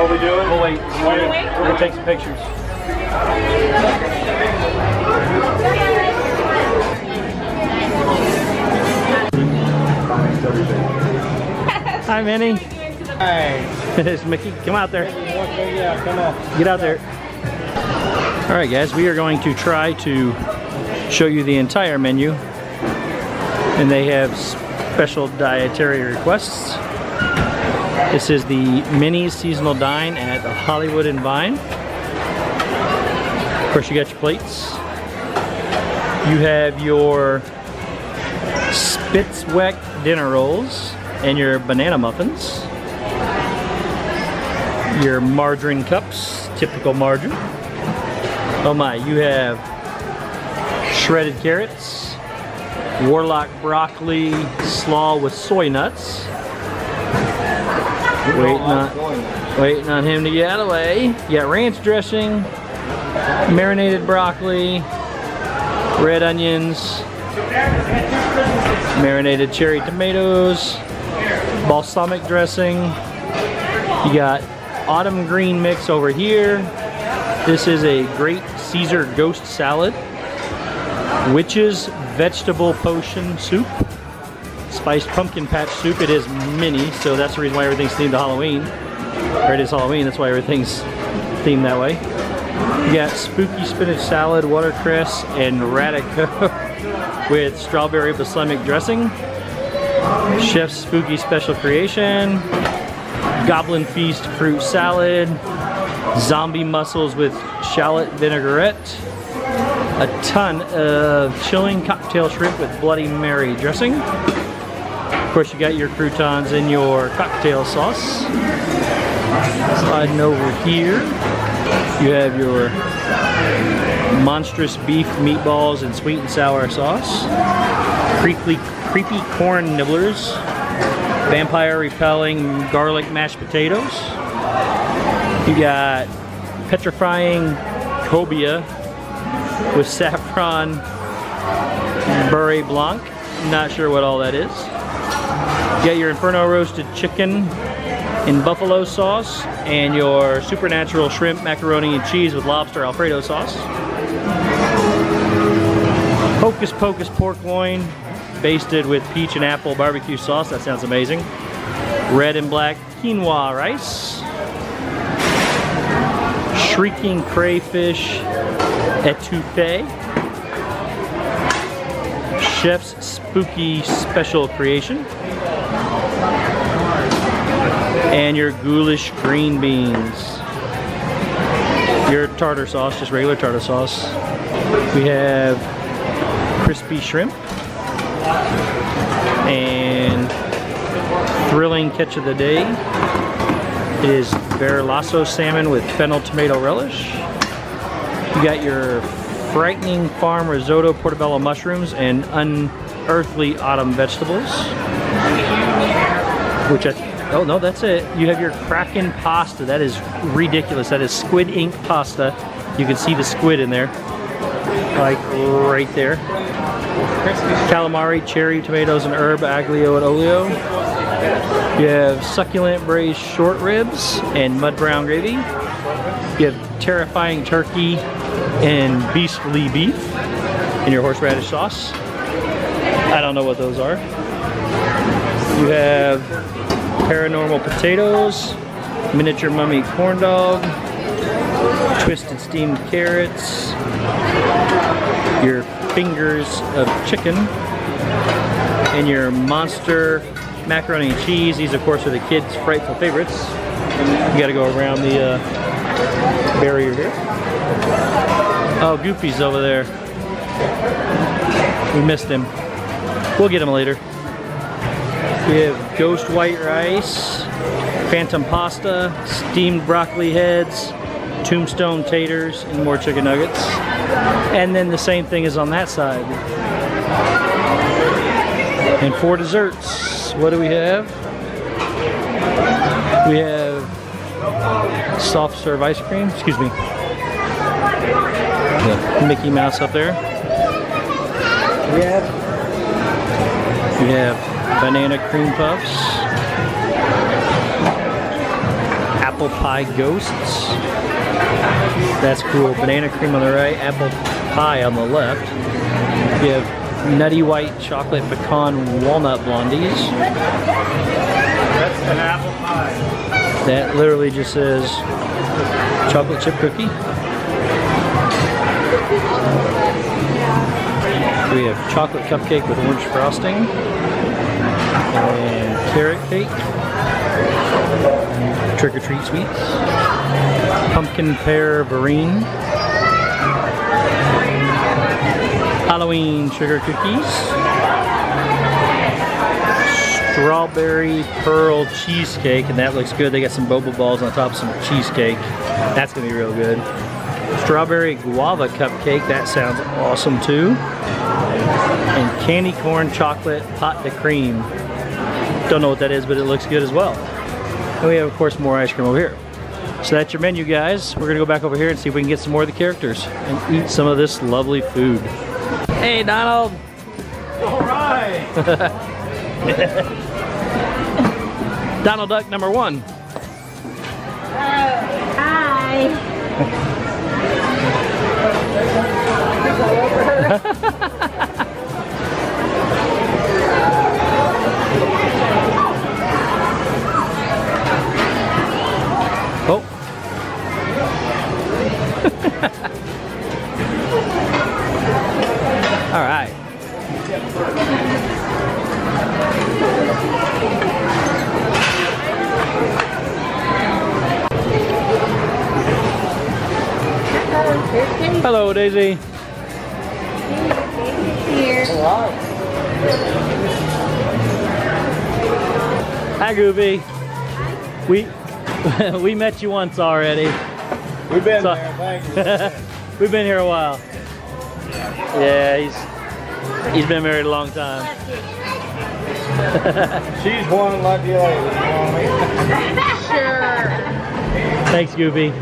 What we doing? We'll wait. We'll, wait. we'll take some pictures. Hi, Minnie. Hi. There's Mickey. Come out there. Yeah, come on. Get out there. All right, guys, we are going to try to show you the entire menu. And they have special dietary requests. This is the Minnie seasonal dine at Hollywood and Vine. Of course, you got your plates. You have your Spitzweck dinner rolls and your banana muffins. Your margarine cups, typical margarine. Oh my, you have shredded carrots, warlock broccoli slaw with soy nuts. Waiting on, waiting on him to get out of the way. You got ranch dressing, marinated broccoli, red onions, marinated cherry tomatoes, balsamic dressing. You got autumn green mix over here. This is a great Caesar ghost salad. Witch's vegetable potion soup. Spiced pumpkin patch soup. It is Minnie, so that's the reason why everything's themed to Halloween. Or it is Halloween, that's why everything's themed that way. You got spooky spinach salad, watercress, and radicchio with strawberry balsamic dressing. Chef's spooky special creation. Goblin feast fruit salad. Zombie mussels with shallot vinaigrette. A ton of chilling cocktail shrimp with Bloody Mary dressing. Of course, you got your croutons in your cocktail sauce. Sliding over here, you have your monstrous beef meatballs and sweet and sour sauce. Creepy, creepy corn nibblers. Vampire repelling garlic mashed potatoes. You got petrifying cobia with saffron beurre blanc. Not sure what all that is. Got your Inferno roasted chicken in buffalo sauce and your supernatural shrimp macaroni and cheese with lobster alfredo sauce. Hocus Pocus pork loin basted with peach and apple barbecue sauce. That sounds amazing. Red and black quinoa rice. Shrieking crayfish etouffee. Chef's spooky special creation and your ghoulish green beans. Your tartar sauce, just regular tartar sauce. We have crispy shrimp and thrilling catch of the day is Verlasso salmon with fennel tomato relish. You got your frightening farm risotto portobello mushrooms and unearthly autumn vegetables which I Oh no, that's it. You have your Kraken pasta. That is ridiculous. That is squid ink pasta. You can see the squid in there. Like right there. Calamari, cherry, tomatoes, and herb, aglio and olio. You have succulent braised short ribs and mud brown gravy. You have terrifying turkey and beastly beef in your horseradish sauce. I don't know what those are. You have paranormal potatoes, miniature mummy corn dog, twisted steamed carrots, your fingers of chicken, and your monster macaroni and cheese. These, of course, are the kids' frightful favorites. You gotta go around the uh, barrier here. Oh, Goofy's over there. We missed him. We'll get him later. We have ghost white rice, phantom pasta, steamed broccoli heads, tombstone taters, and more chicken nuggets. And then the same thing is on that side. And for desserts, what do we have? We have soft serve ice cream, excuse me. The Mickey Mouse up there. We have, we have banana cream puffs, apple pie ghosts. That's cool. Banana cream on the right, apple pie on the left. You have nutty white chocolate pecan walnut blondies. That's an apple pie. That literally just says chocolate chip cookie. We have chocolate cupcake with orange frosting and carrot cake. Trick or treat sweets. Pumpkin pear verrine. Halloween sugar cookies. Strawberry pearl cheesecake, and that looks good. They got some boba balls on top of some cheesecake. That's gonna be real good. Strawberry guava cupcake, that sounds awesome too. And candy corn chocolate pot de cream. Don't know what that is, but it looks good as well. And we have, of course, more ice cream over here. So that's your menu, guys. We're gonna go back over here and see if we can get some more of the characters and eat some of this lovely food. Hey, Donald. All right. Donald Duck number one. Hello, Daisy. Here. Hi, Goofy. We we met you once already. We've been So- there. Thank you. We've been here a while. Yeah, he's he's been married a long time. She's one lucky lady. You know what I mean? Sure. Thanks, Goofy.